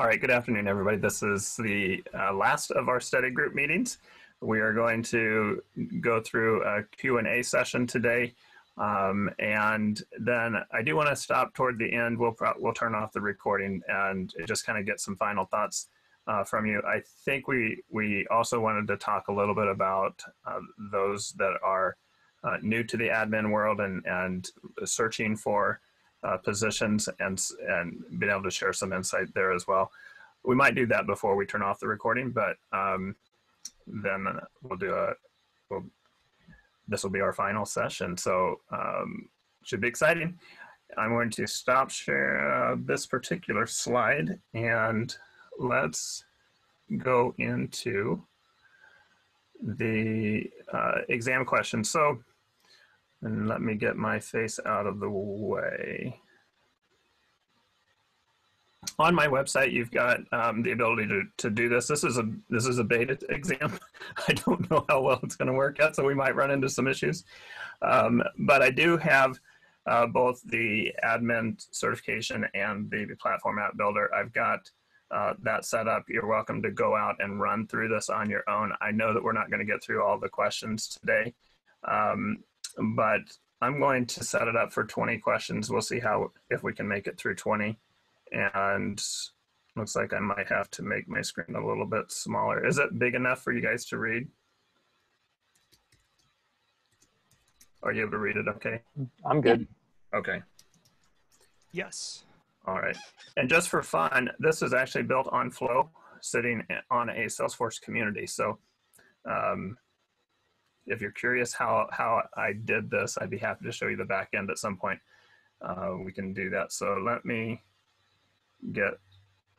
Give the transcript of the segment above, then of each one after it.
All right, good afternoon, everybody. This is the uh, last of our study group meetings. We are going to go through a Q&A session today. Um, and then I do want to stop toward the end. We'll, we'll turn off the recording and just kind of get some final thoughts uh, from you. I think we, we also wanted to talk a little bit about uh, those that are uh, new to the admin world and, and searching for uh, positions and, and being able to share some insight there as well. We might do that before we turn off the recording, but um, then we'll do a, we'll, this will be our final session. So um, should be exciting. I'm going to stop share uh, this particular slide and let's go into the uh, exam question. So and let me get my face out of the way. On my website, you've got um, the ability to, to do this. This is a this is a beta exam. I don't know how well it's going to work yet, so we might run into some issues. Um, but I do have uh, both the admin certification and the platform app builder. I've got uh, that set up. You're welcome to go out and run through this on your own. I know that we're not going to get through all the questions today. Um, but I'm going to set it up for 20 questions. We'll see how, if we can make it through 20. And looks like I might have to make my screen a little bit smaller. Is it big enough for you guys to read? Are you able to read it okay? I'm good. Okay. Yes. All right. And just for fun, this is actually built on Flow, sitting on a Salesforce community. So um, if you're curious how, how I did this, I'd be happy to show you the back end at some point. Uh, we can do that. So let me get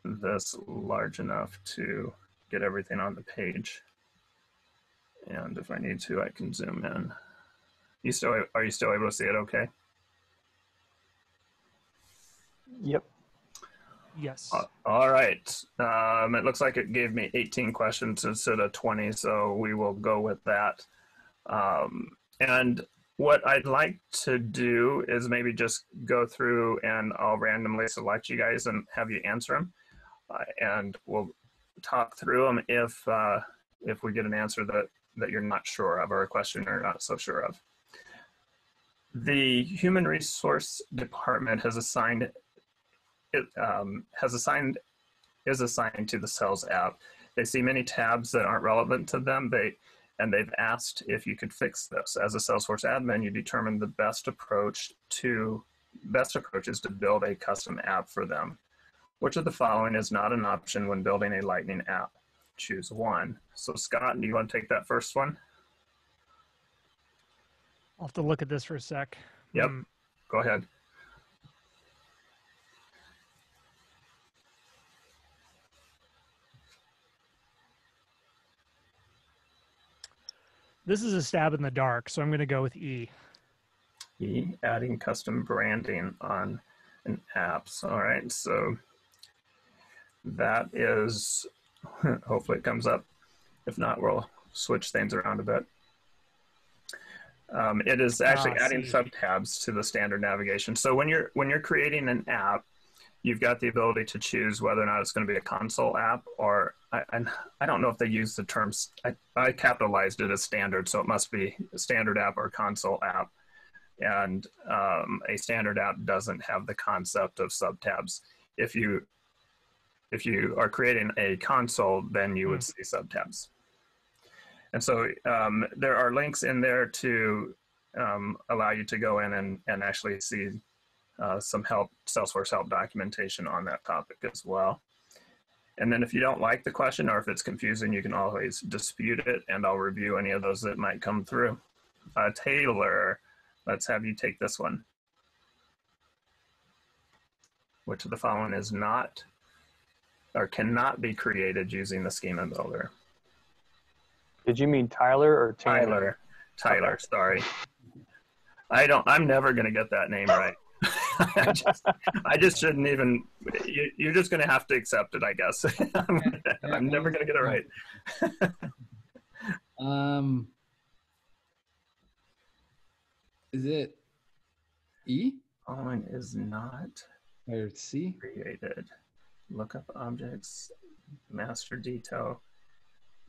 this large enough to get everything on the page. And if I need to, I can zoom in. You still, are you still able to see it okay? Yep. Yes. Uh, all right. Um, it looks like it gave me 18 questions instead of 20, so we will go with that. Um, and what I'd like to do is maybe just go through and I'll randomly select you guys and have you answer them. Uh, and we'll talk through them if, uh, if we get an answer that, that you're not sure of or a question you're not so sure of. The Human Resource Department has assigned, it um, has assigned, is assigned to the Sales app. They see many tabs that aren't relevant to them. They, and they've asked if you could fix this. As a Salesforce admin, you determine the best approach to best approach is to build a custom app for them. Which of the following is not an option when building a Lightning app? Choose one. So Scott, do you want to take that first one? I'll have to look at this for a sec. Yep. Um, Go ahead. This is a stab in the dark, so I'm going to go with E. E, adding custom branding on an apps. All right, so that is, hopefully it comes up. If not, we'll switch things around a bit. Um, it is actually ah, adding sub tabs to the standard navigation. So when you're when you're creating an app, you've got the ability to choose whether or not it's going to be a console app or I, I don't know if they use the terms I, I capitalized it as standard so it must be a standard app or console app and um, a standard app doesn't have the concept of subtabs if you if you are creating a console then you would mm. see subtabs and so um, there are links in there to um, allow you to go in and, and actually see uh, some help, Salesforce help documentation on that topic as well. And then if you don't like the question or if it's confusing, you can always dispute it and I'll review any of those that might come through. Uh, Taylor, let's have you take this one. Which of the following is not or cannot be created using the schema builder? Did you mean Tyler or Taylor? Tyler. Tyler, sorry. I don't, I'm never going to get that name right. I, just, I just shouldn't even. You, are just going to have to accept it, I guess. I'm, I'm never going to get it right. um, is it E? On is not or C created lookup objects, master detail,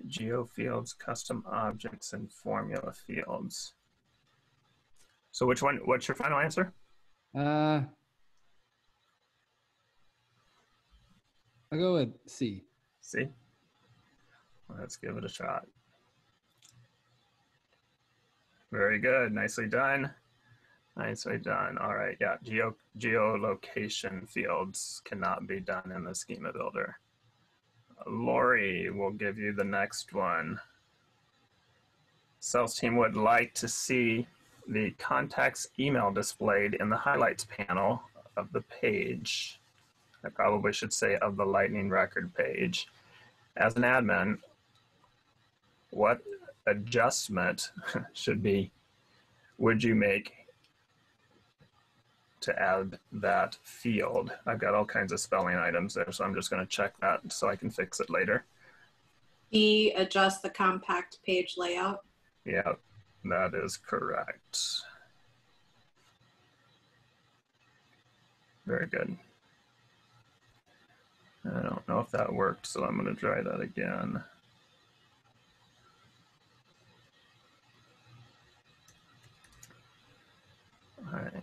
geo fields, custom objects, and formula fields. So which one, what's your final answer? Uh, I'll go with C. See? Let's give it a shot. Very good. Nicely done. Nicely done. All right. Yeah. Geo geolocation fields cannot be done in the schema builder. Lori will give you the next one. Sales team would like to see the contacts email displayed in the highlights panel of the page. I probably should say of the lightning record page. As an admin, what adjustment should be would you make to add that field? I've got all kinds of spelling items there, so I'm just going to check that so I can fix it later. B, adjust the compact page layout. Yeah, that is correct. Very good. I don't know if that worked, so I'm going to try that again. All right.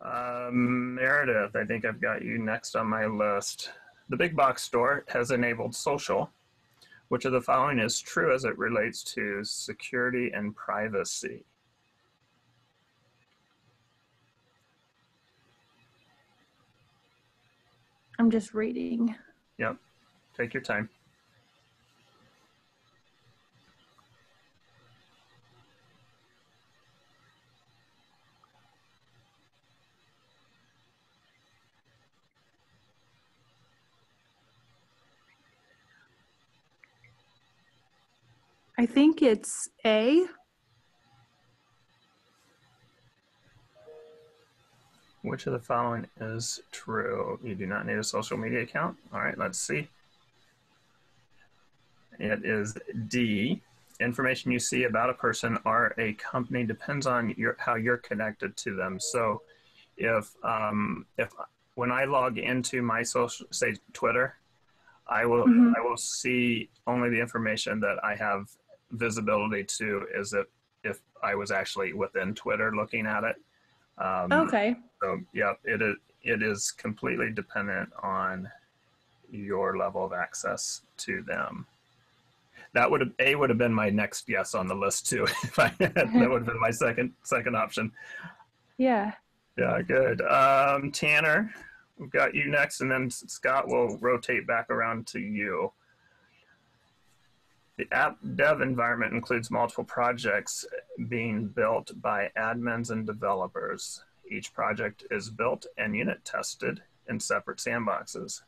Um, Meredith, I think I've got you next on my list. The big box store has enabled social. Which of the following is true as it relates to security and privacy? I'm just reading. Yep. Take your time. I think it's A. Which of the following is true? You do not need a social media account. All right, let's see. It is D. Information you see about a person or a company depends on your, how you're connected to them. So, if um, if when I log into my social, say Twitter, I will Mhm. I will see only the information that I have visibility to. Is if if I was actually within Twitter looking at it. Um, Okay. so yeah, it is it is completely dependent on your level of access to them. That would have A would have been my next yes on the list too. If I had, that would have been my second second option. Yeah. Yeah, good. Um, Tanner, we've got you next, and then Scott will rotate back around to you. The app dev environment includes multiple projects being built by admins and developers. Each project is built and unit tested in separate sandboxes.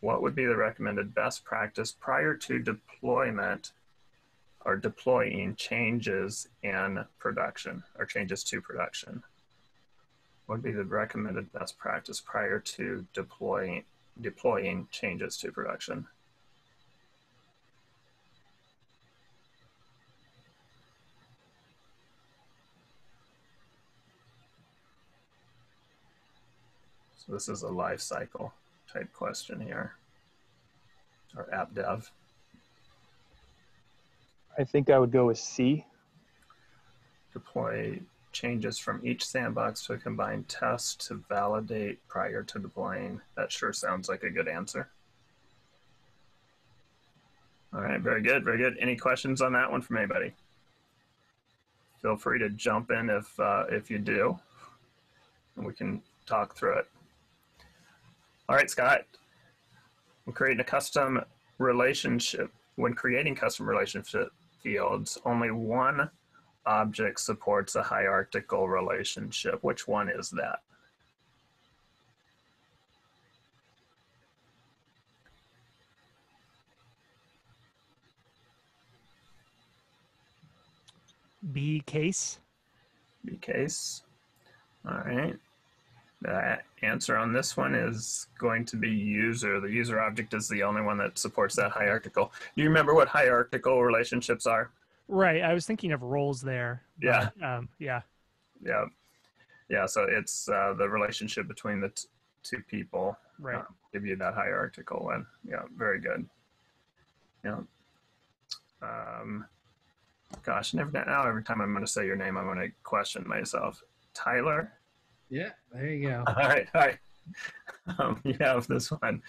What would be the recommended best practice prior to deployment or deploying changes in production or changes to production? What would be the recommended best practice prior to deploying deploying changes to production? This is a life cycle type question here, or app dev. I think I would go with C. Deploy changes from each sandbox to a combined test to validate prior to deploying. That sure sounds like a good answer. All right, very good, very good. Any questions on that one from anybody? Feel free to jump in if uh, if you do, and we can talk through it. All right, Scott. We're creating a custom relationship. When creating custom relationship fields, only one object supports a hierarchical relationship. Which one is that? B case. B case. All right. The answer on this one is going to be user. The user object is the only one that supports that hierarchical. Do you remember what hierarchical relationships are? Right. I was thinking of roles there. Yeah. Um, yeah. Yeah. Yeah, so it's uh, the relationship between the t- two people. Right. uh, give you that hierarchical one. Yeah, very good. Yeah. Um, gosh, never now. Every time I'm going to say your name, I'm going to question myself. Tyler. Yeah, there you go. All right, all right. Um, you have this one.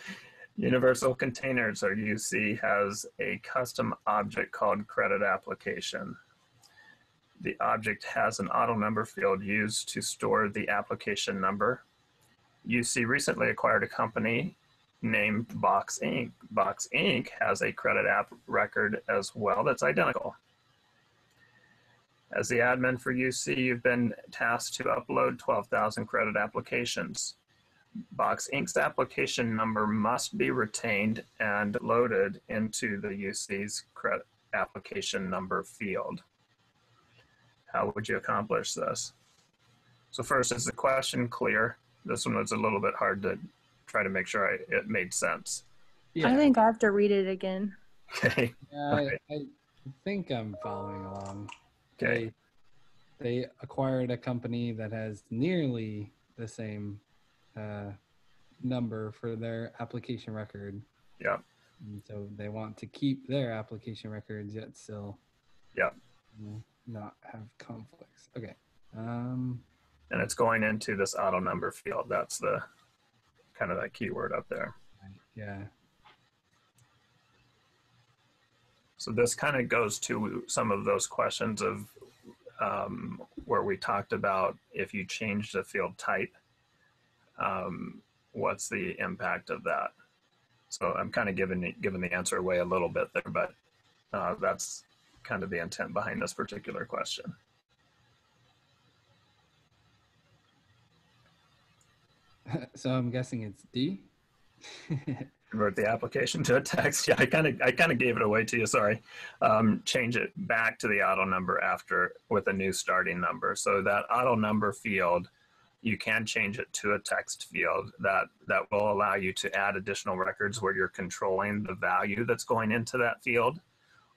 Universal Containers, or UC, has a custom object called credit application. The object has an auto number field used to store the application number. UC recently acquired a company named Box Inc. Box Inc. has a credit app record as well that's identical. As the admin for UC, you've been tasked to upload 12,000 credit applications. Box Inc.'s application number must be retained and loaded into the UC's credit application number field. How would you accomplish this? So first, is the question clear? This one was a little bit hard to try to make sure I, it made sense. Yeah, I think I have to read it again. Okay. yeah, I, I think I'm following along. Okay. They, they acquired a company that has nearly the same uh, number for their application record. Yeah. And so they want to keep their application records yet still. Yeah. not have conflicts. Okay. Um, And it's going into this auto number field. That's the kind of that keyword up there. right, yeah. So this kind of goes to some of those questions of um, where we talked about if you change the field type, um, what's the impact of that? So I'm kind of giving giving the answer away a little bit there, but uh, that's kind of the intent behind this particular question. so I'm guessing it's D. Convert the application to a text. Yeah, I kind of I kind of gave it away to you. Sorry. Um, change it back to the auto number after with a new starting number. So that auto number field, you can change it to a text field that that will allow you to add additional records where you're controlling the value that's going into that field.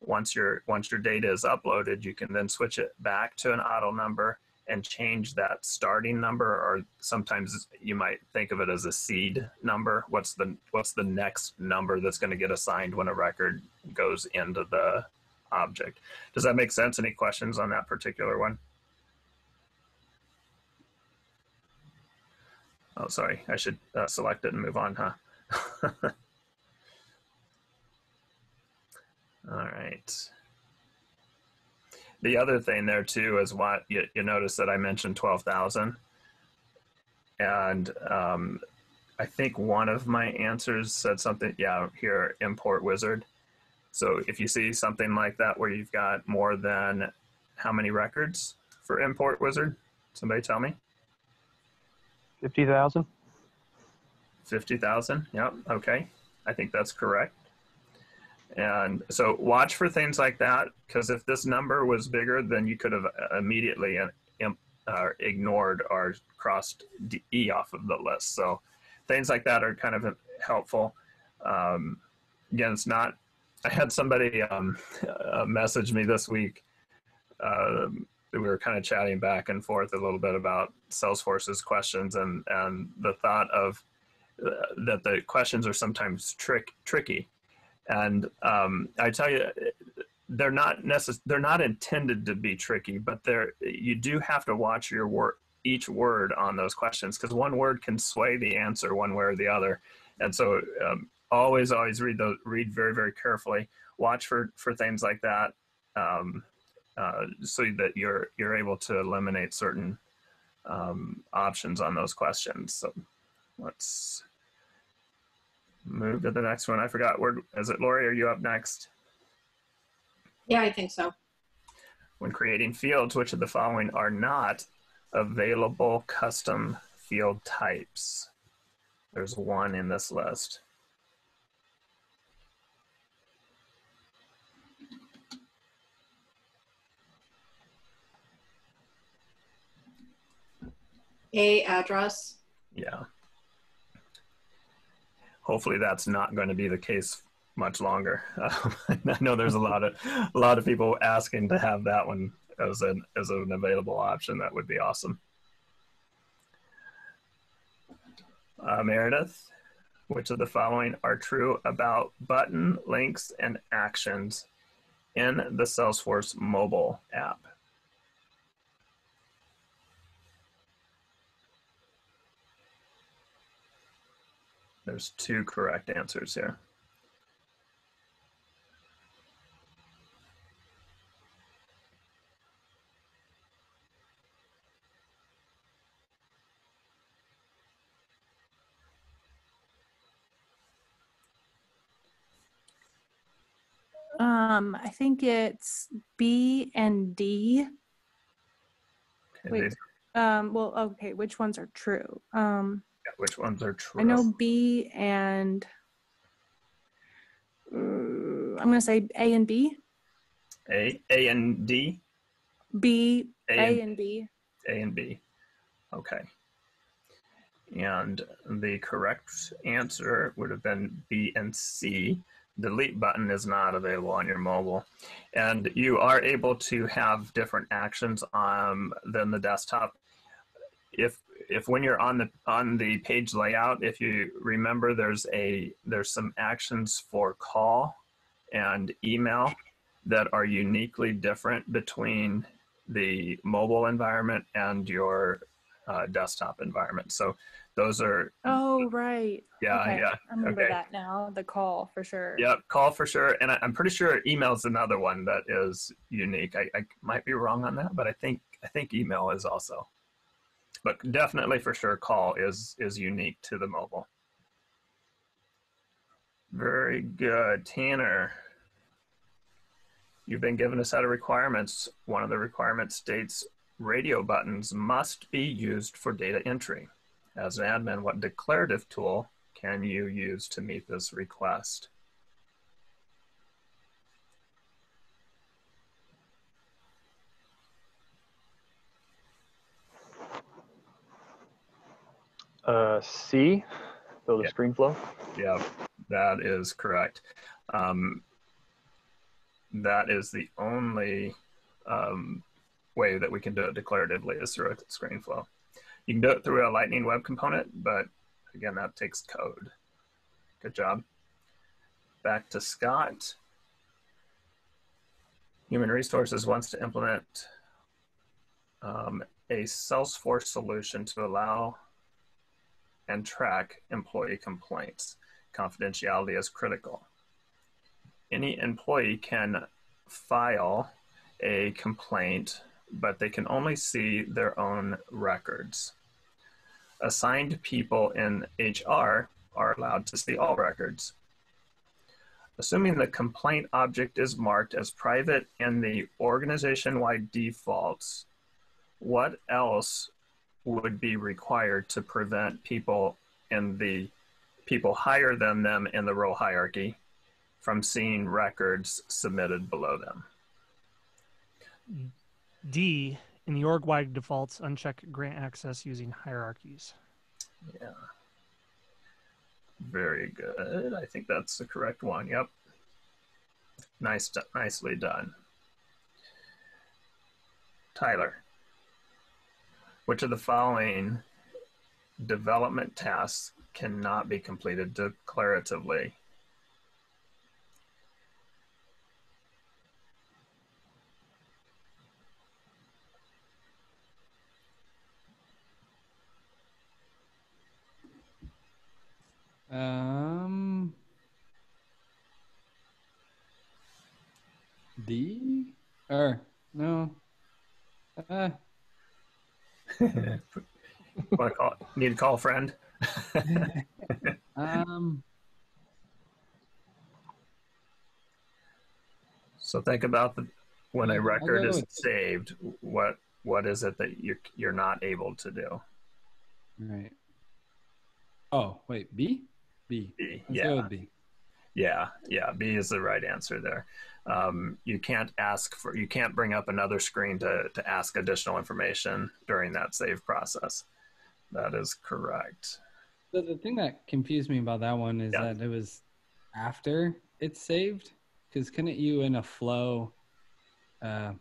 Once your once your data is uploaded, you can then switch it back to an auto number and change that starting number or sometimes you might think of it as a seed number. What's the what's the next number that's going to get assigned when a record goes into the object? Does that make sense? Any questions on that particular one? Oh sorry i should uh, select it and move on huh? All right the other thing there too is what you, you notice that I mentioned 12,000. And um, I think one of my answers said something, yeah, here, import wizard. So if you see something like that where you've got more than how many records for import wizard? Somebody tell me. 50,000? 50,000. Yep. Okay. I think that's correct. And so watch for things like that because if this number was bigger, then you could have immediately uh, uh, ignored or crossed E off of the list. So things like that are kind of helpful. Um, again, it's not. I had somebody um, uh, message me this week. Uh, we were kind of chatting back and forth a little bit about Salesforce's questions and and the thought of uh, that the questions are sometimes trick tricky and um, I tell you, they're not necess- They're not intended to be tricky, but they're you do have to watch your word each word on those questions because one word can sway the answer one way or the other. And so, um, always, always read those. Read very, very carefully. Watch for for things like that, um, uh, so that you're you're able to eliminate certain um, options on those questions. So, let's move to the next one. I forgot where is it, Lori? Are you up next? Yeah, I think so. When creating fields, which of the following are not available custom field types? There's one in this list. A address. Yeah hopefully that's not going to be the case much longer. Um, I know there's a lot of a lot of people asking to have that one as an as an available option. That would be awesome. Uh, Meredith, which of the following are true about button links and actions in the Salesforce mobile app? There's two correct answers here. Um, I think it's B and D. Okay, Wait. Um, well, okay, which ones are true? Um, which ones are true? I know B and uh, I'm gonna say A and B. A, A and D, B, A A and- and B. A and B. Okay. And the correct answer would have been B and C. Delete button is not available on your mobile. And you are able to have different actions um, than the desktop. If if when you're on the on the page layout, if you remember there's a there's some actions for call and email that are uniquely different between the mobile environment and your uh, desktop environment. So those are Oh, right. yeah Okay, yeah I remember okay. that now. The call for sure. Yep, call for sure. And I, I'm pretty sure email is another one that is unique. I, I might be wrong on that, but I think I think email is also. But definitely for sure, call is is unique to the mobile. Very good, Tanner. You've been given a set of requirements. One of the requirements states radio buttons must be used for data entry. As an admin, what declarative tool can you use to meet this request? Uh, C, build a Yeah. screen flow. Yeah, that is correct. Um, that is the only um, way that we can do it declaratively is through a screen flow. You can do it through a Lightning Web Component, but again, that takes code. Good job. Back to Scott. Human Resources wants to implement um, a Salesforce solution to allow and track employee complaints. Confidentiality is critical. Any employee can file a complaint, but they can only see their own records. Assigned people in HR are allowed to see all records. Assuming the complaint object is marked as private in the organization wide defaults, what else would be required to prevent people in the people higher than them in the role hierarchy from seeing records submitted below them. D, in the org wide defaults, uncheck grant access using hierarchies. Yeah. Very good. I think that's the correct one. Yep. Nice, nicely done. Tyler, which of the following development tasks cannot be completed declaratively? Um. D or no? Uh, Want to call, need to call a friend? um. So think about the, when a record is saved, what what is it that you're you're not able to do? Right. Oh wait, B. B. B. Let's Yeah, B. yeah, yeah. B is the right answer there. Um, you can't ask for you can't bring up another screen to to ask additional information during that save process. That is correct. So the thing that confused me about that one is Yeah. that it was after it's saved. Because couldn't you in a flow, uh,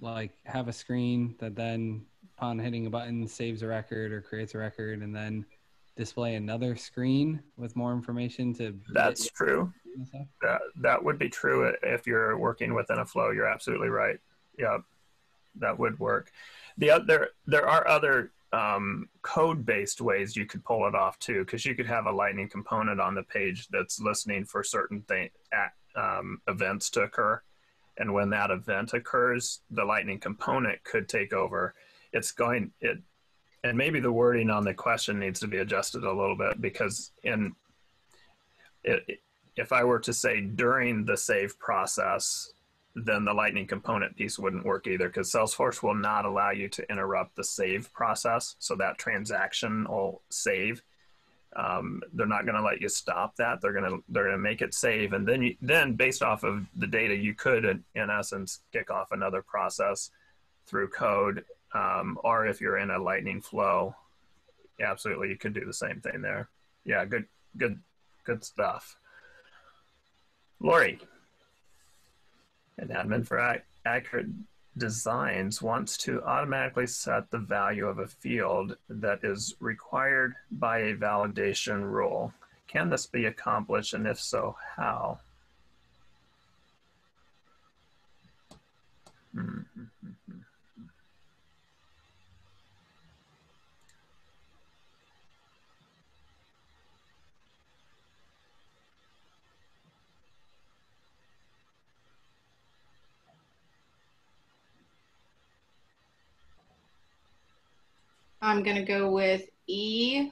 like have a screen that then upon hitting a button saves a record or creates a record, and then display another screen with more information to. That's true. Stuff? That that would be true if you're working within a flow. You're absolutely right. Yeah, that would work. The other there are other um, code-based ways you could pull it off too, because you could have a Lightning component on the page that's listening for certain thing, at, um, events to occur, and when that event occurs, the Lightning component could take over. It's going it, and maybe the wording on the question needs to be adjusted a little bit because in it, if I were to say during the save process, then the Lightning component piece wouldn't work either because Salesforce will not allow you to interrupt the save process. So that transaction will save. Um, they're not going to let you stop that. They're going to they're going to make it save, and then you, then based off of the data, you could in, in essence kick off another process through code, um, or if you're in a Lightning flow, absolutely you could do the same thing there. Yeah, good good good stuff. Lori, an admin for Ac- Accurate Designs wants to automatically set the value of a field that is required by a validation rule. Can this be accomplished, and if so, how? Hmm. I'm gonna go with E.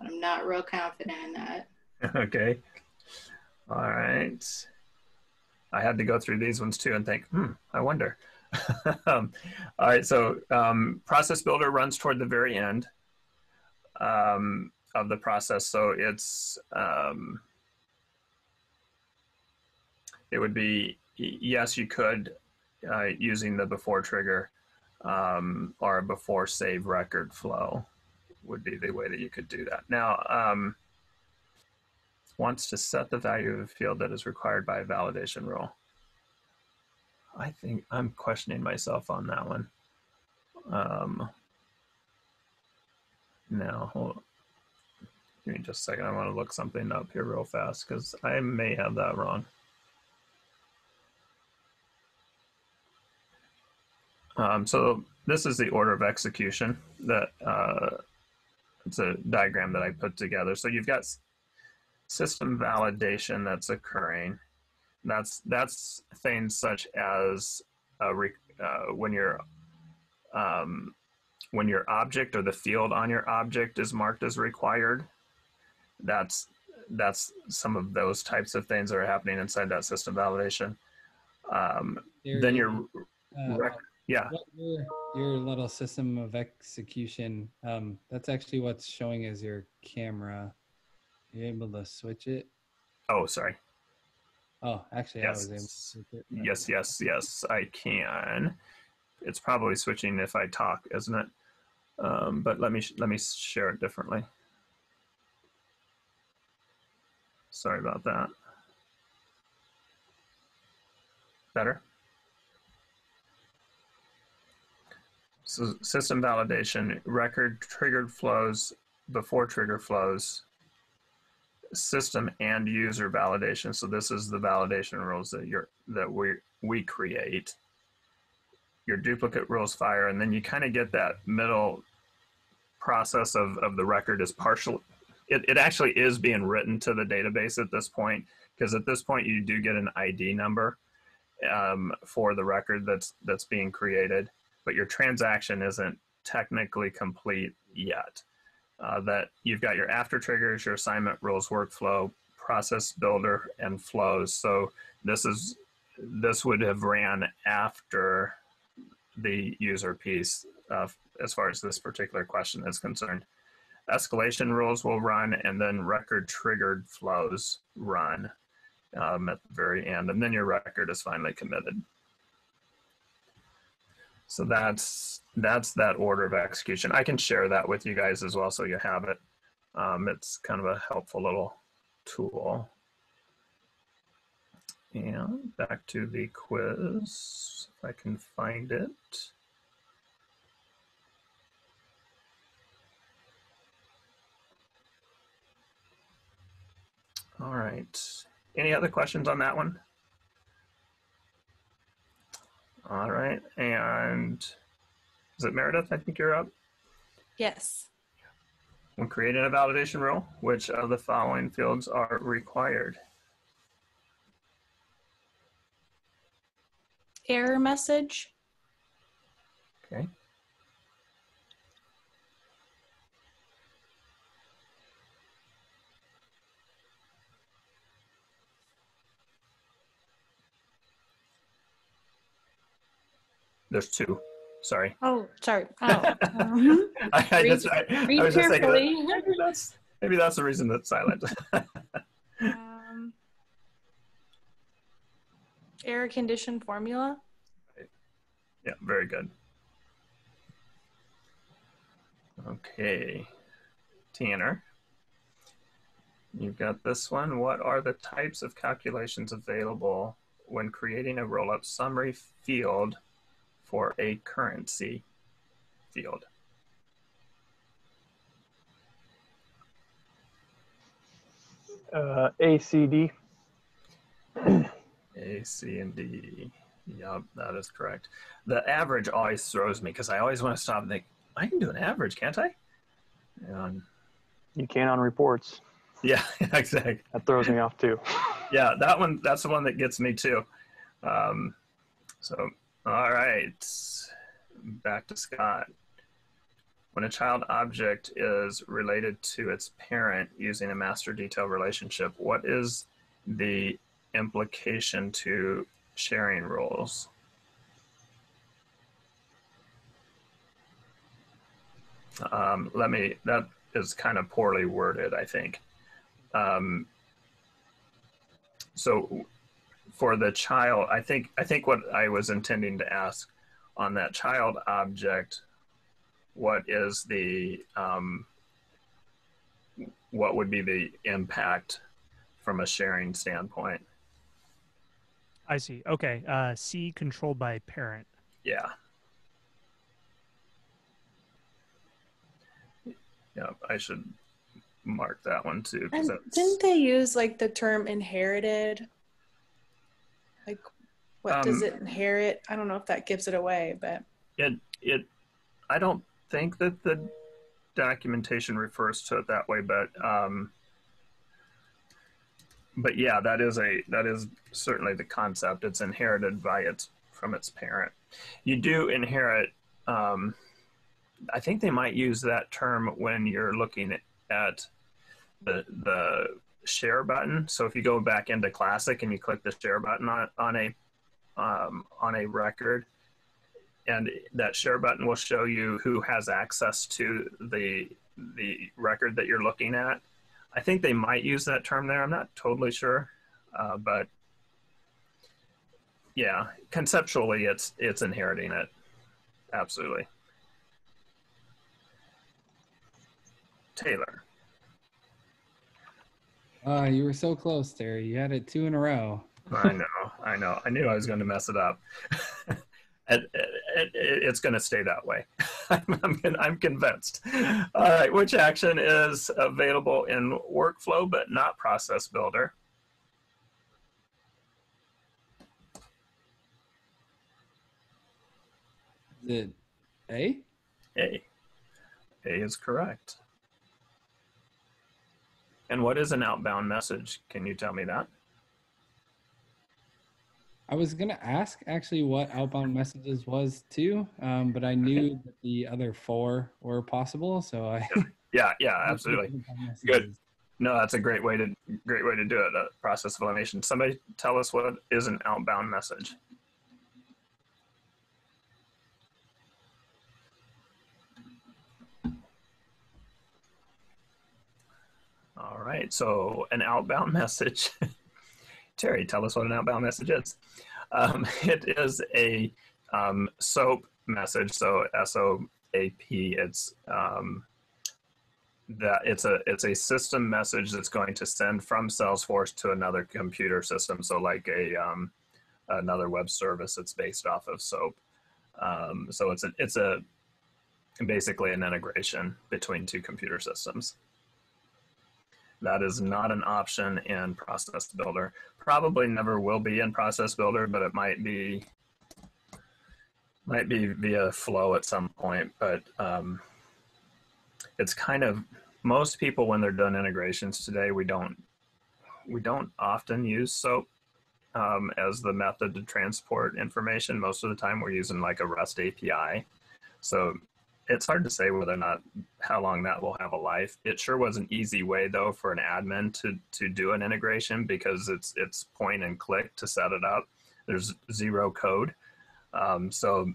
I'm not real confident in that. okay. All right. I had to go through these ones too and think, hmm, I wonder. um, all right, so um, process builder runs toward the very end um, of the process. So it's, um, it would be, yes, you could uh, using the before trigger um, or before save record flow would be the way that you could do that. Now, um, wants to set the value of a field that is required by a validation rule. I think I'm questioning myself on that one. Um, now, hold on. Give me just a second. I want to look something up here real fast because I may have that wrong. Um, so this is the order of execution that uh, it's a diagram that I put together. So you've got system validation that's occurring. That's that's things such as uh, when your um, when your object or the field on your object is marked as required. That's that's some of those types of things that are happening inside that system validation. Um, then your Uh, yeah your, your little system of execution, um, that's actually what's showing as your camera. You able to switch it? oh sorry Oh, actually, I was able to Yes. switch it. Yes, yes, yes, I can. It's probably switching if I talk, isn't it? Um, but let me sh- let me share it differently. Sorry about that. Better. System validation, record triggered flows before trigger flows, system and user validation. So this is the validation rules that you're that we we create. Your duplicate rules fire, and then you kind of get that middle process of, of the record is partial. It, it actually is being written to the database at this point, because at this point you do get an ID number um, for the record that's that's being created, but your transaction isn't technically complete yet uh, that you've got your after triggers, your assignment rules workflow, process builder, and flows. So this is this would have ran after the user piece uh, as far as this particular question is concerned. Escalation rules will run, and then record triggered flows run um, at the very end, and then your record is finally committed. So that's that's that order of execution. I can share that with you guys as well, so you have it. Um, it's kind of a helpful little tool. And back to the quiz, if I can find it. All right. Any other questions on that one? All right. And is it Meredith? I think you're up. Yes. When creating a validation rule, which of the following fields are required? Error message. Okay. There's two. Sorry. Oh, sorry. Oh. um, I, I, Read- that's, I, I read was just thinking that- maybe that's maybe that's the reason that's silent. um, error condition formula. yeah, very good. Okay, Tanner, you've got this one. What are the types of calculations available when creating a roll-up summary field for a currency field? Uh, ACD. A, C, and D. Yep, that is correct. The average always throws me because I always want to stop and think, I can do an average, can't I? And You can on reports. yeah, exactly. That throws me off too. Yeah, that one, that's the one that gets me too. Um, so, all right, back to Scott. When a child object is related to its parent using a master detail relationship, what is the implication to sharing rules? Um, let me, that is kind of poorly worded, I think. Um, so for the child, I think, I think what I was intending to ask on that child object, what is the, um, what would be the impact from a sharing standpoint? I see. Okay. Uh, C controlled by parent. Yeah. Yeah, I should mark that one too. And that's- didn't they use like the term inherited? Like, what does Um, it inherit? I don't know if that gives it away, but It, it, I don't think that the documentation refers to it that way, but, um, but yeah, that is a, that is certainly the concept. It's inherited by its, from its parent. You do inherit, um, I think they might use that term when you're looking at the, the share button. So if you go back into classic and you click the share button on, on a, um, on a record, and that share button will show you who has access to the the record that you're looking at. I think they might use that term there. I'm not totally sure, uh, but yeah, conceptually, it's it's inheriting it. Absolutely. Taylor. Ah, you were so close, Terry. You had it two in a row. I know, I know. I knew I was going to mess it up. it, it, it, it's going to stay that way. I'm, I'm, I'm convinced. All right, which action is available in workflow but not process builder? It A? A. A is correct. And what is an outbound message? Can you tell me that? I was gonna ask actually what outbound messages was too, um, but I knew that the other four were possible, so I Yeah, yeah, absolutely. Good. No, that's a great way to great way to do it. A process of elimination. Somebody tell us what is an outbound message. All right. So an outbound message. Terry, tell us what an outbound message is. Um, it is a um, SOAP message. So S O A P. It's um, that it's a it's a system message that's going to send from Salesforce to another computer system. So like a um, another web service that's based off of SOAP. Um, so it's a it's a basically an integration between two computer systems. That is not an option in Process Builder. Probably never will be in Process Builder, but it might be might be via Flow at some point. But um, it's kind of most people when they're doing integrations today, we don't we don't often use SOAP um, as the method to transport information. Most of the time, we're using like a REST API. So it's hard to say whether or not how long that will have a life. It sure was an easy way though for an admin to to do an integration because it's it's point and click to set it up. There's zero code, um, so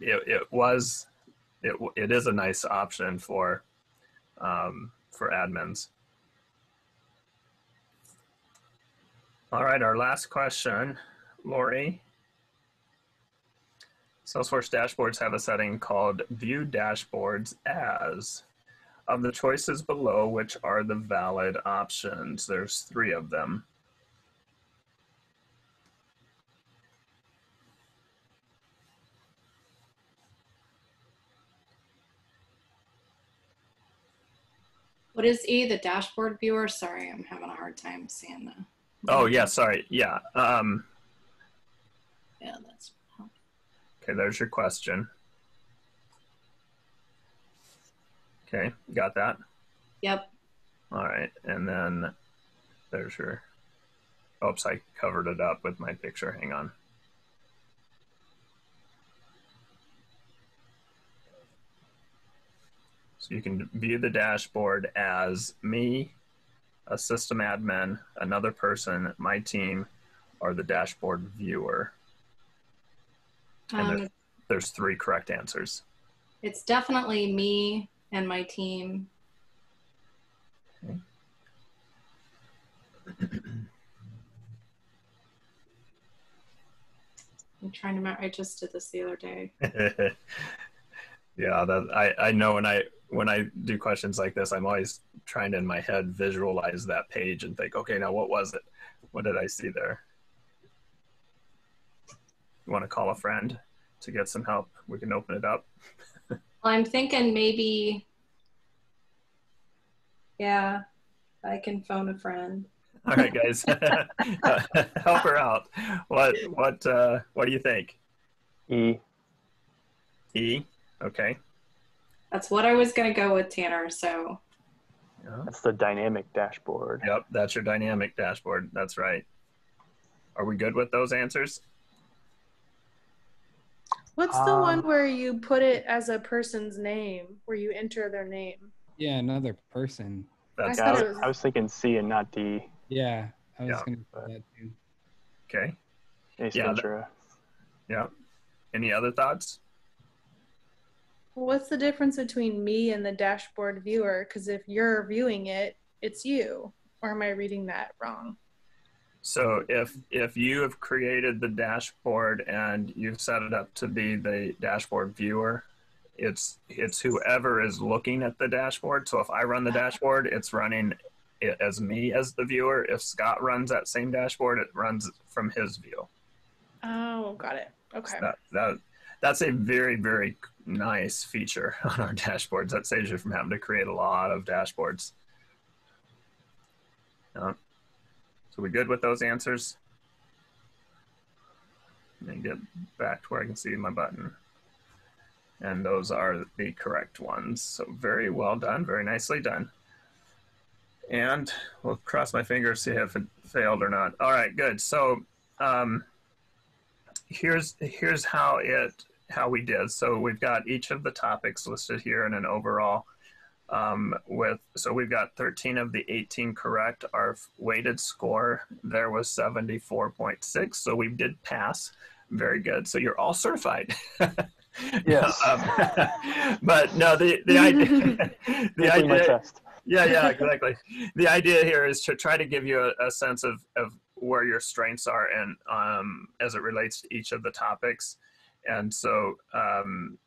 it, it was it it is a nice option for um, for admins. All right, our last question, Lori. Salesforce dashboards have a setting called View Dashboards As. Of the choices below, which are the valid options? There's three of them. What is E, the dashboard viewer? Sorry, I'm having a hard time seeing the. Oh, yeah, sorry. Yeah. Um, Yeah, that's. Okay, there's your question. Okay, got that? Yep. All right, and then there's your. Oops, I covered it up with my picture. Hang on. So you can view the dashboard as me, a system admin, another person, my team, or the dashboard viewer. And Um, there- There's three correct answers. it's definitely me and my team. I'm trying to remember. I just did this the other day. yeah, that I, I know when I when I do questions like this, I'm always trying to in my head visualize that page and think, okay, now what was it? What did I see there? You want to call a friend to get some help? We can open it up. well, I'm thinking maybe. Yeah, I can phone a friend. All right, guys, help her out. What what uh, what do you think? E. E. Okay. That's what I was gonna go with, Tanner. So Yeah. That's the dynamic dashboard. Yep, that's your dynamic dashboard. That's right. Are we good with those answers? What's the Um, one where you put it as a person's name, where you enter their name? Yeah, another person. That's I I, was, was- I was thinking C and not D. Yeah, I was Yeah. gonna say that too. okay. Ace Yeah, that- Yeah. Any other thoughts? What's the difference between me and the dashboard viewer? Because if you're viewing it, it's you. Or am I reading that wrong? So if if you have created the dashboard and you've set it up to be the dashboard viewer, it's it's whoever is looking at the dashboard. So if I run the dashboard, it's running it as me as the viewer. If Scott runs that same dashboard, it runs from his view. Oh, got it. Okay. That that that's a very very nice feature on our dashboards. That saves you from having to create a lot of dashboards. Yeah. We good with those answers? Let me get back to where I can see my button. And those are the correct ones. So very well done, very nicely done. And we'll cross my fingers, see if it failed or not. All right, good. So um, here's here's how it how we did. So we've got each of the topics listed here in an overall. Um, with so we've got 13 of the 18 correct. Our weighted score there was 74.6. So we did pass. Very good. So you're all certified. Yes. Um, but no, the the idea the my idea yeah yeah exactly the idea here is to try to give you a, a sense of, of where your strengths are and um, as it relates to each of the topics and so um,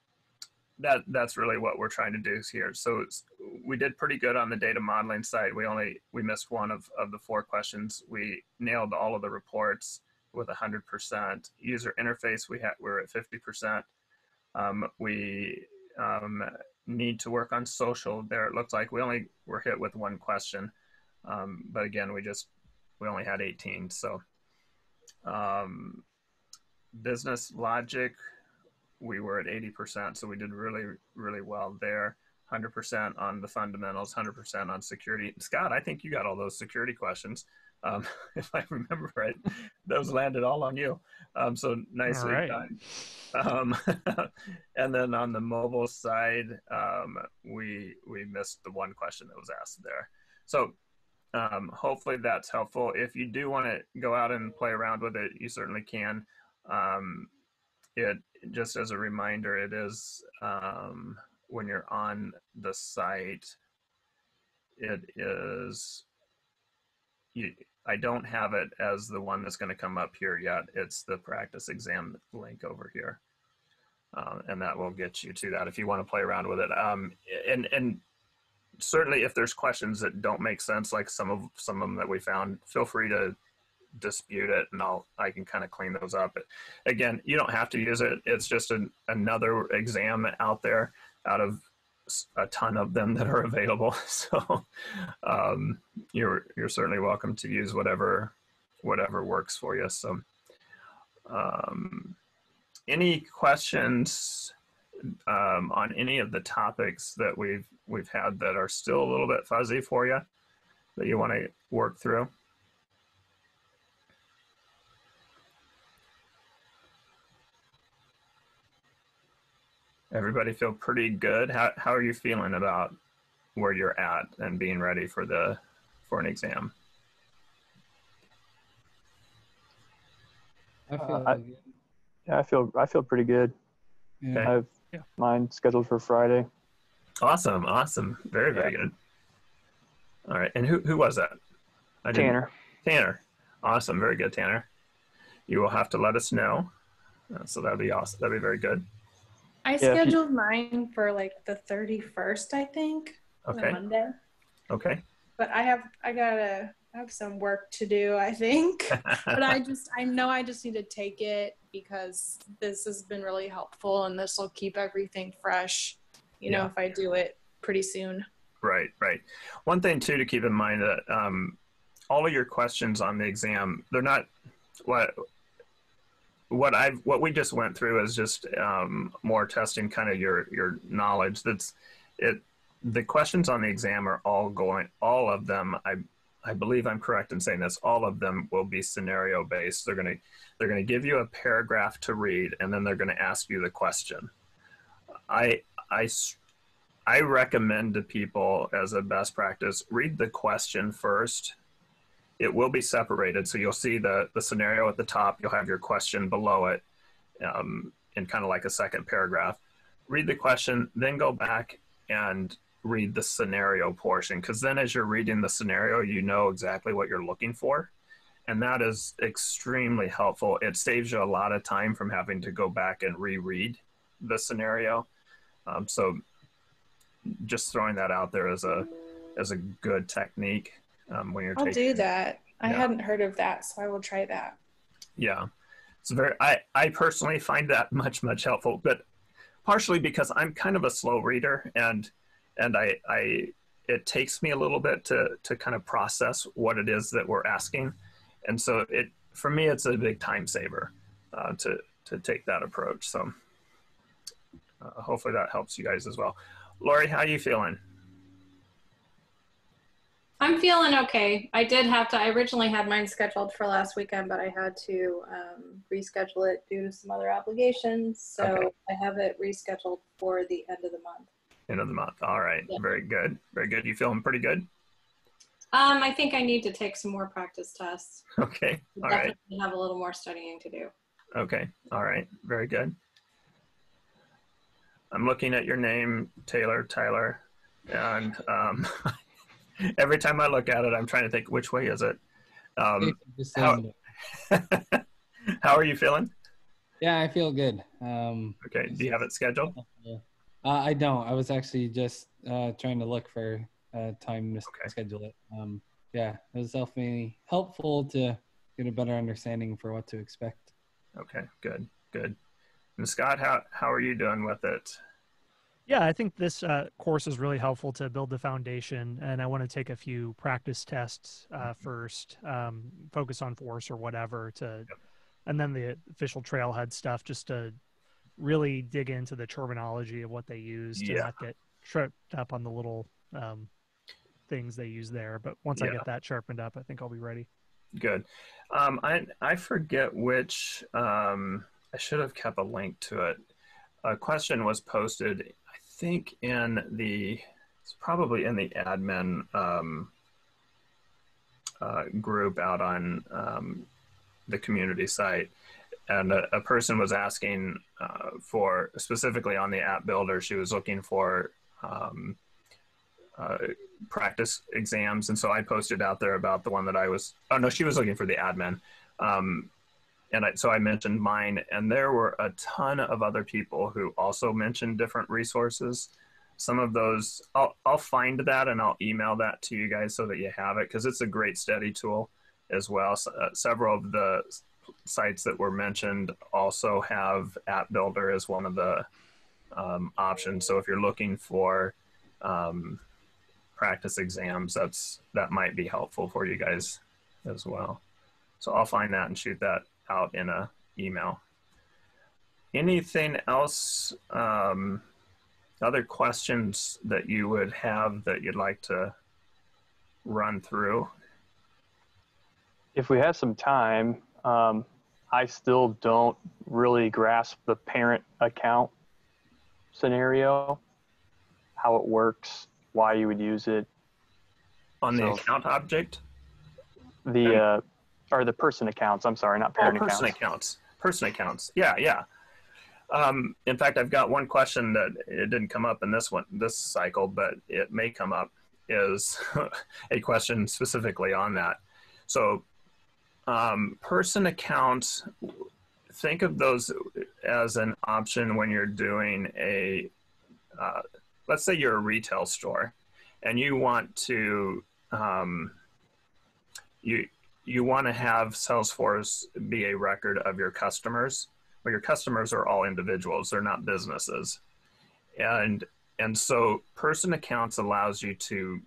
that that's really what we're trying to do here. So we did pretty good on the data modeling side. We only we missed one of, of the four questions. We nailed all of the reports with 100% user interface we had we we're at 50% um, we um, need to work on social. There it looks like we only were hit with one question. Um, but again, we just we only had 18. So. Um, business logic, we were at 80%, so we did really really well there. 100% on the fundamentals, 100% on security. Scott, I think you got all those security questions. Um, if I remember right, those landed all on you. Um, so nicely right. done. Um, and then on the mobile side, um, we we missed the one question that was asked there. So um, hopefully that's helpful. If you do want to go out and play around with it, you certainly can. Um, it just as a reminder, it is um, when you're on the site, it is you, I don't have it as the one that's going to come up here yet. It's the practice exam link over here. Um, and that will get you to that if you want to play around with it. Um, and, and certainly if there's questions that don't make sense, like some of, some of them that we found, feel free to dispute it and I'll, I can kind of clean those up. But again, you don't have to use it. It's just an, another exam out there out of a ton of them that are available. So um, you're you're certainly welcome to use whatever whatever works for you. So um, any questions um, on any of the topics that we've we've had that are still a little bit fuzzy for you that you want to work through? Everybody feel pretty good. How how are you feeling about where you're at and being ready for the for an exam? I feel Uh, I- Yeah, I feel I feel pretty good. Yeah. I have Yeah. mine scheduled for Friday. Awesome, awesome, very very good. All right, and who who was that? I Tanner. Tanner. Awesome, very good, Tanner. You will have to let us know. Uh, so that'd be awesome. That'd be very good. I if you- scheduled mine for like the 31st, I think, on Okay. Monday. Okay. But I have I gotta I have some work to do, I think. but I just I know I just need to take it because this has been really helpful and this will keep everything fresh, you know, if I do it pretty soon. Right, right. One thing too to keep in mind that um, all of your questions on the exam, they're not what what I what we just went through is just um, more testing kind of your your knowledge. That's it. The questions on the exam are all going. All of them, I I believe I'm correct in saying this. All of them will be scenario based. They're gonna they're gonna give you a paragraph to read, and then they're gonna ask you the question. I I I recommend to people as a best practice, read the question first. It will be separated. So you'll see the, the scenario at the top, you'll have your question below it um, in kind of like a second paragraph. Read the question, then go back and read the scenario portion. Because then as you're reading the scenario, you know exactly what you're looking for. And that is extremely helpful. It saves you a lot of time from having to go back and reread the scenario. Um, so just throwing that out there as a as a good technique um, when you're I'll taking do that. I hadn't heard of that, so I will try that. yeah. It's very i i personally find that much much helpful but partially because i'm kind of a slow reader and and i i it takes me a little bit to to kind of process what it is that we're asking. And so it for me it's a big time saver uh, to to take that approach. So uh, hopefully that helps you guys as well. Lori how are you feeling I'm feeling okay. I did have to, I originally had mine scheduled for last weekend, but I had to um, reschedule it due to some other obligations. So Okay. I have it rescheduled for the end of the month. end of the month all right Yeah. very good very good you feeling pretty good Um, I think I need to take some more practice tests. okay all right Definitely have a little more studying to do. Okay. All right. Very good. I'm looking at your name, Taylor, Tyler, and um, every time I look at it, I'm trying to think which way is it. Um, how- how are you feeling? yeah, I feel good. Um, Okay. Do you have it scheduled? uh, I don't. I was actually just uh, trying to look for uh, time to Okay. schedule it. Um, yeah, it was definitely helpful to get a better understanding for what to expect. Okay. Good. Good. And Scott, how how are you doing with it? Yeah, I think this uh, course is really helpful to build the foundation, and I want to take a few practice tests uh, first, um, focus on force or whatever, to, and then the official trailhead stuff, just to really dig into the terminology of what they use to Yeah. not get tripped up on the little um, things they use there. But once I get that sharpened up, I think I'll be ready. Good. Um, I I forget which. Um, I should have kept a link to it. A question was posted. I think in the. It's probably in the admin um, uh, group out on um, the community site, and a, a person was asking uh, for specifically on the app builder. She was looking for. Um, uh, practice exams and so i posted out there about the one that i was oh no she was looking for the admin um, and I, so i mentioned mine and there were a ton of other people who also mentioned different resources. Some of those i'll, I'll find that and i'll email that to you guys so that you have it because it's a great study tool as well. So, uh, several of the sites that were mentioned also have app builder as one of the um, options. So if you're looking for um, practice exams that's that might be helpful for you guys as well. So i'll find that and shoot that out in a email. Anything else um, other questions that you would have that you'd like to run through? If we have some time, um, I still don't really grasp the parent account scenario, how it works, why you would use it, on the So- account object? The uh, or the person accounts. I'm sorry, not Oh, parent person accounts. accounts. Person accounts. Yeah, yeah. Um, in fact, I've got one question that it didn't come up in this one, this cycle, but it may come up. Is a question specifically on that. So, um, person accounts. Think of those as an option when you're doing a. Uh, let's say you're a retail store, and you want to. Um, you you want to have Salesforce be a record of your customers. Well, your customers are all individuals; they're not businesses, and and so person accounts allows you to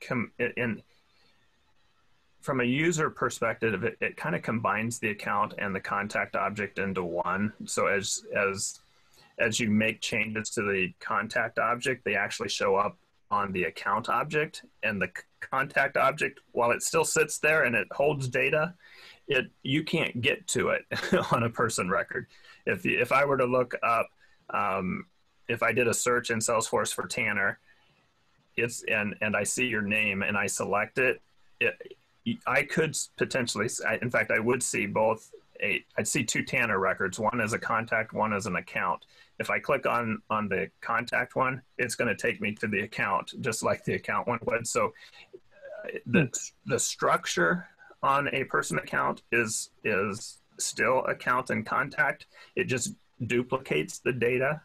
come in. From a user perspective, it, it kind of combines the account and the contact object into one. So as as as you make changes to the contact object, they actually show up on the account object and the contact object while it still sits there and it holds data it you can't get to it on a person record. If if i were to look up um, if i did a search in salesforce for tanner it's and and i see your name and i select it, it i could potentially in fact i would see both a i'd see two tanner records. One as a contact one as an account if I click on on the contact one, it's going to take me to the account, just like the account one would. So uh, the the structure on a person account is is still account and contact. It just duplicates the data.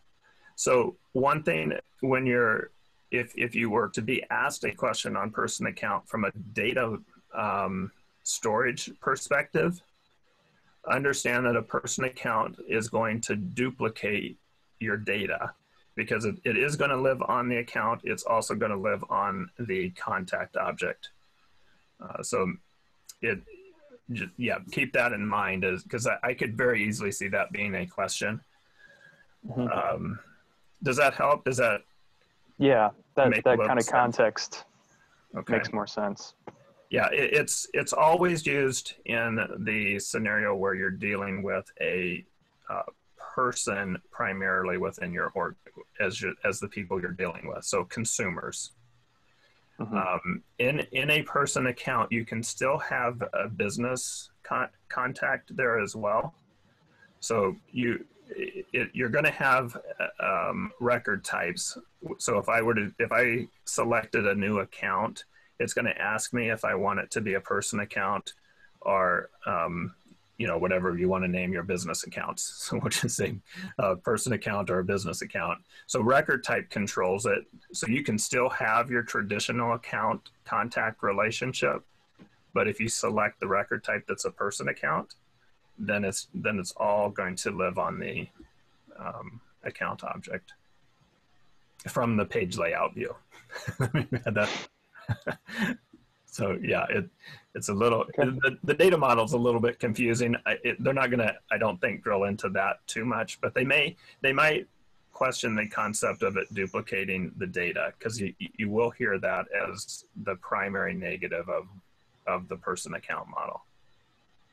So one thing when you're if if you were to be asked a question on person account from a data um, storage perspective, understand that a person account is going to duplicate your data because it, it is going to live on the account. It's also going to live on the contact object. Uh, so it, just, yeah, keep that in mind as because I, I could very easily see that being a question. Mhm. Um, does that help? Does that Yeah, that that kind of sense. context okay? makes more sense. Yeah, it, it's it's always used in the scenario where you're dealing with a uh, person primarily within your org as your, as the people you're dealing with. So consumers. Mhm. Um, in in a person account, you can still have a business con- contact there as well. So you it, you're going to have uh, um, record types. So if I were to if I selected a new account, it's going to ask me if I want it to be a person account or um, you know whatever you want to name your business accounts, so which is a, a person account or a business account. So record type controls it. So you can still have your traditional account contact relationship, but if you select the record type that's a person account, then it's then it's all going to live on the um, account object. from the page layout view. So yeah, it it's a little Okay. the, the data model's a little bit confusing. I, it, they're not gonna I don't think drill into that too much, but they may they might question the concept of it duplicating the data because you you will hear that as the primary negative of of the person account model.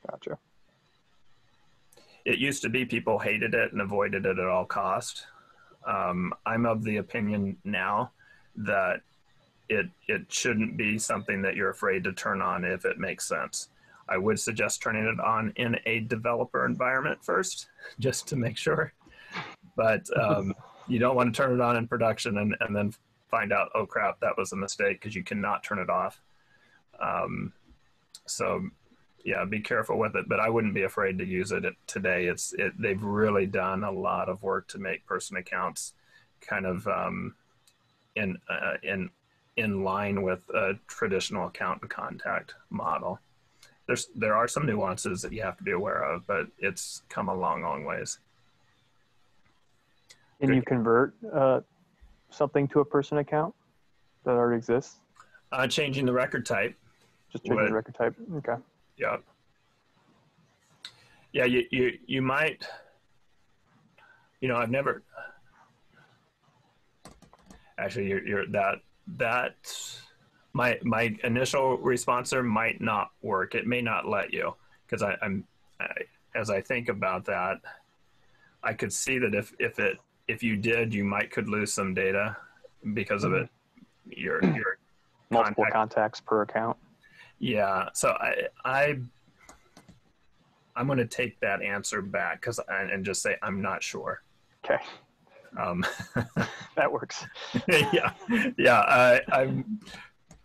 Gotcha. it used to be people hated it and avoided it at all cost. Um, I'm of the opinion now that it it shouldn't be something that you're afraid to turn on if it makes sense. I would suggest turning it on in a developer environment first, just to make sure. But um, you don't want to turn it on in production and, and then find out, oh crap, that was a mistake because you cannot turn it off. Um, so yeah, be careful with it, but I wouldn't be afraid to use it today. It's it, they've really done a lot of work to make person accounts kind of um, in uh, in in line with a traditional account and contact model. There's there are some nuances that you have to be aware of, but it's come a long, long ways. Can you convert uh, something to a person account that already exists? Uh, changing the record type, Just changing What? the record type. Okay. yeah, yeah. You you you might, you know, I've never actually you're, you're that that my my initial responsor might not work it may not let you because i'm I, as i think about that i could see that if if it if you did you might could lose some data because of mm-hmm. it your your Multiple Contact. contacts per account. yeah so i i i'm going to take that answer back because and just say i'm not sure Okay. Um That works. yeah, yeah. I, I'm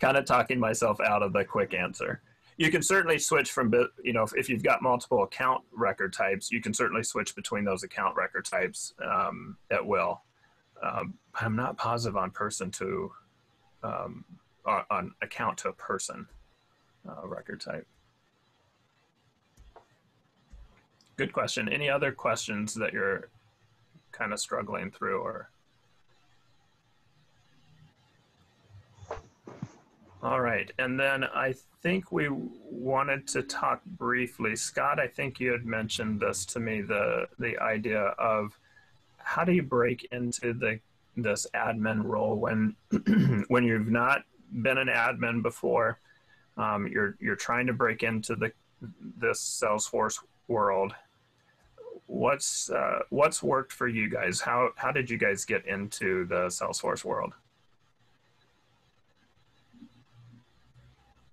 kind of talking myself out of the quick answer. You can certainly switch from, you know, if, if you've got multiple account record types, you can certainly switch between those account record types um, at will. Um, I'm not positive on person to, um, on, on account to a person uh, record type. Good question. Any other questions that you're kind of struggling through or? All right, and then I think we wanted to talk briefly, Scott. I think you had mentioned this to me the the idea of how do you break into the this admin role when when you've not been an admin before, um, you're you're trying to break into the this Salesforce world. What's uh, what's worked for you guys? How how did you guys get into the Salesforce world?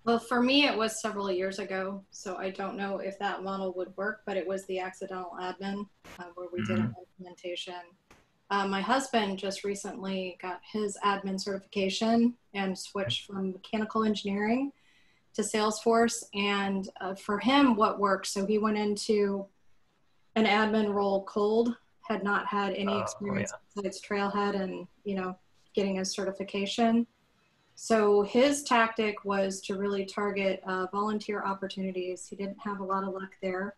Well, for me, it was several years ago, so I don't know if that model would work, but it was the accidental admin uh, where we did an implementation. Uh, my husband just recently got his admin certification and switched from mechanical engineering to Salesforce. And uh, for him, what worked, so he went into an admin role cold, had not had any Oh, experience besides Trailhead and, you know, getting his certification. So his tactic was to really target uh, volunteer opportunities. He didn't have a lot of luck there.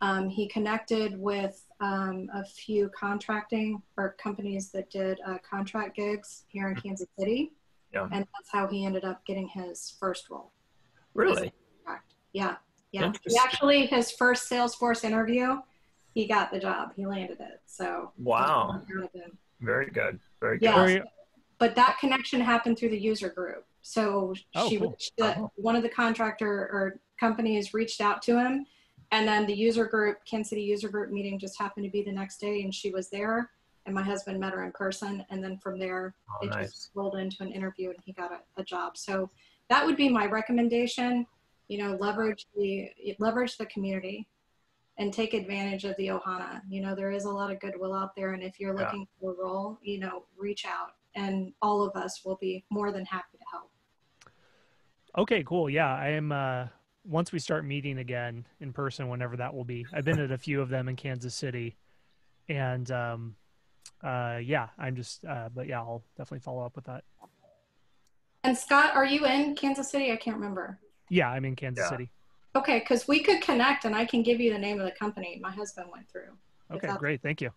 Um, he connected with um, a few contracting or companies that did uh, contract gigs here in Kansas City. Yeah. And that's how he ended up getting his first role. Really? Yeah. Yeah. He actually, his first Salesforce interview, he got the job. He landed it. So Wow. I'm proud of him. Very good. Very good. Yeah. Very- but that connection happened through the user group. So Oh, she, cool. the, Oh. one of the contractor or companies reached out to him, and then the user group, Kansas City user group meeting, just happened to be the next day, and she was there. And my husband met her in person, and then from there, Oh, it nice. just rolled into an interview, and he got a, a job. So that would be my recommendation. You know, leverage the leverage the community, and take advantage of the Ohana. You know, there is a lot of goodwill out there, and if you're Yeah. looking for a role, you know, reach out, and all of us will be more than happy to help. Okay, cool. Yeah, I am. Uh, once we start meeting again in person, whenever that will be, I've been at a few of them in Kansas City, and um, uh, yeah, I'm just. Uh, but yeah, I'll definitely follow up with that. And Scott, are you in Kansas City? I can't remember. Yeah, I'm in Kansas Yeah. City. Okay, because we could connect, and I can give you the name of the company my husband went through. Okay, that- great. Thank you.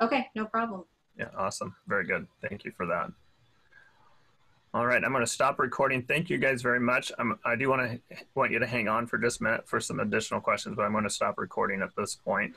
Okay, no problem. Yeah, awesome. Very good. Thank you for that. All right, I'm going to stop recording. Thank you guys very much. I'm, I do want to want you to hang on for just a minute for some additional questions, but I'm going to stop recording at this point.